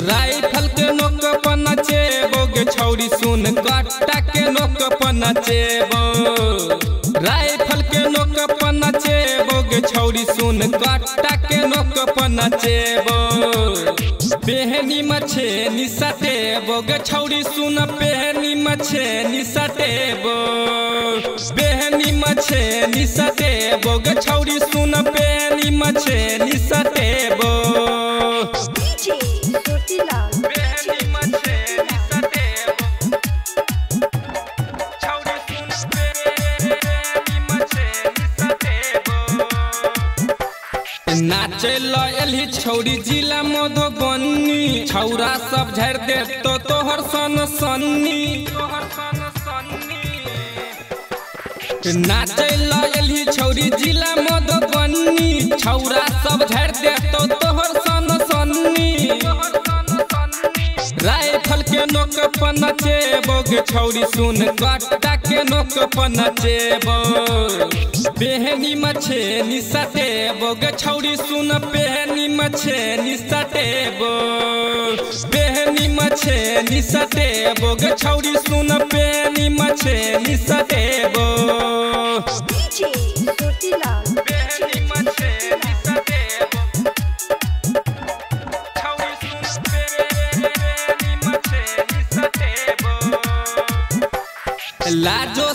Rifle के नोक पर नचेबो गे छौरी सुन कट्टा के नोक पर नचेबो। राइफल के नोक पर नचेबो गे छौरी सुन कट्टा के नोक पर नचेबो। बेहनी मछे निसटेबो गे छौरी सुन बेहनी मछे निसटेबो बेहनी मछे निसटेबो गे गछौड़ी सुन पेहनी मछे निसटेबो डीजे Sotilal. एलही छौरी जिला मधुबनी। छौरा सब झड़ दे तो तोहर सन सन्नी। छौरी जिला छौरा सब झड़ दे तो तोहर सन सन्नी। राइफल के नोक पर नचेबो छौरी सुन कट्टा के नोक पर नचेबो। बेहनी मछे निसटेबो गे छौरी सुन बेहनी मछे छौरी सुन बेहनी मछे. मछे निसटेबो छौरी सुन बेहनी मछे निसटेबो लाजो शरम हटाले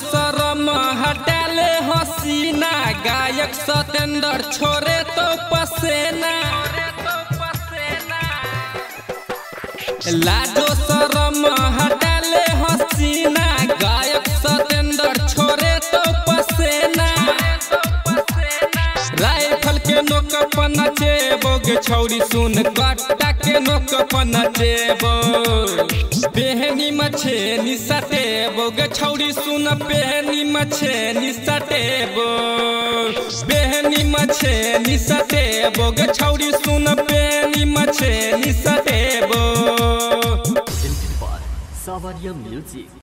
हसीना गायक सतेंद्र छोरे तो पसेना। लाजो शरम हटाले हसीना, गायक सतेंद्र छोरे तो पसेना। राइफल के नोक पर नचेबो गे छौरी सुन कट्टा के नोक नचेबो बेहनी मछे निसटेबो गे छौरी सुन, बेहनी मछे निसटेबो बेहनी मछे निसटेबो गे छौरी सुन, बेहनी मछे निसटेबो सावरिया म्यूज़िक